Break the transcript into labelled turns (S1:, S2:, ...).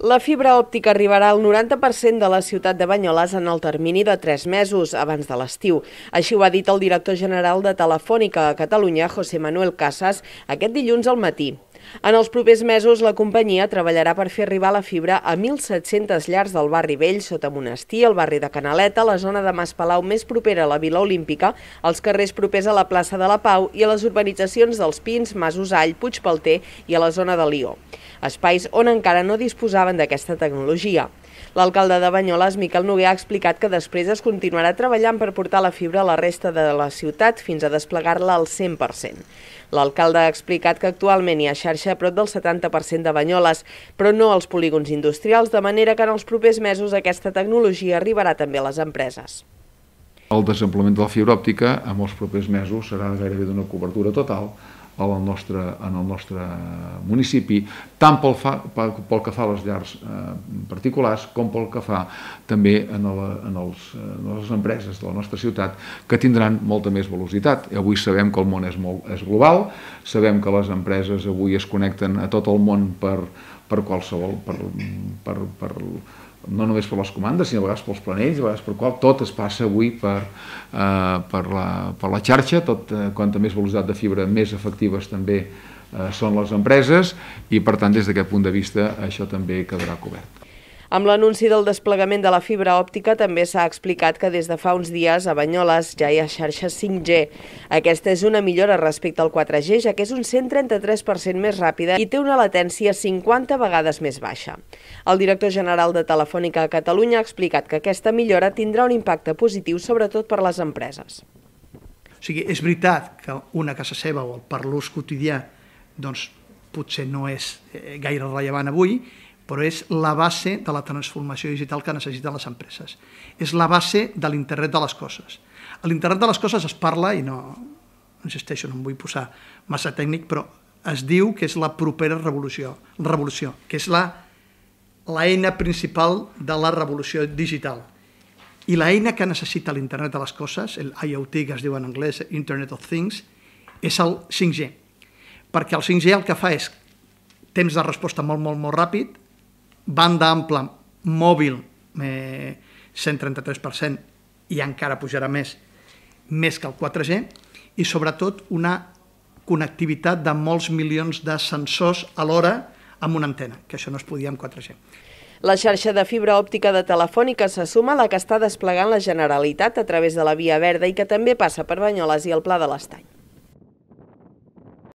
S1: La fibra òptica arribarà al 90% de la ciutat de Banyoles en el termini de 3 mesos, abans de l'estiu. Així ho ha dit el director general de Telefònica a Catalunya, José Manuel Casas, aquest dilluns al matí. En els propers mesos, la companyia treballarà per fer arribar la fibra a 1.700 llars del barri vell, sota Monestir, el barri de Canaleta, la zona de Mas Palau més propera a la Vila Olímpica, als carrers propers a la plaça de la Pau i a les urbanitzacions dels Pins, Mas Usall, Puigpalter i a la zona de Lió espais on encara no disposaven d'aquesta tecnologia. L'alcalde de Banyoles, Miquel Noguer, ha explicat que després es continuarà treballant per portar la fibra a la resta de la ciutat fins a desplegar-la al 100%. L'alcalde ha explicat que actualment hi ha xarxa a prop del 70% de Banyoles, però no als polígons industrials, de manera que en els propers mesos aquesta tecnologia arribarà també a les empreses.
S2: El desenvolupament de la fibra òptica en els propers mesos serà gairebé d'una cobertura total en el nostre, en el nostre municipi, tant pel, fa, pel que fa a les llars eh, particulars com pel que fa també en, el, en, els, en les empreses de la nostra ciutat que tindran molta més velocitat. Avui sabem que el món és, molt, és global, sabem que les empreses avui es connecten a tot el món per, per qualsevol, per, per, per, no només per les comandes, sinó a vegades pels planells, a vegades per qual, tot es passa avui per, eh, per, la, per la xarxa, tot, eh, quanta més velocitat de fibra, més efectives també eh, són les empreses i per tant des d'aquest punt de vista això també quedarà cobert.
S1: Amb l'anunci del desplegament de la fibra òptica també s'ha explicat que des de fa uns dies a Banyoles ja hi ha xarxa 5G. Aquesta és una millora respecte al 4G, ja que és un 133% més ràpida i té una latència 50 vegades més baixa. El director general de Telefònica a Catalunya ha explicat que aquesta millora tindrà un impacte positiu sobretot per les empreses.
S3: O sigui, és veritat que una casa seva o per l'ús quotidià doncs, potser no és eh, gaire rellevant avui, però és la base de la transformació digital que necessiten les empreses. És la base de l'internet de les coses. A l'internet de les coses es parla, i no, insisteixo, no em vull posar massa tècnic, però es diu que és la propera revolució, revolució que és la l'eina principal de la revolució digital. I l'eina que necessita l'internet de les coses, el IoT que es diu en anglès, Internet of Things, és el 5G. Perquè el 5G el que fa és temps de resposta molt, molt, molt ràpid, banda ampla mòbil eh, 133% i encara pujarà més, més que el 4G, i sobretot una connectivitat de molts milions de sensors alhora amb una antena, que això no es podia amb 4G.
S1: La xarxa de fibra òptica de Telefònica se suma a la que està desplegant la Generalitat a través de la Via Verda i que també passa per Banyoles i el Pla de l'Estany.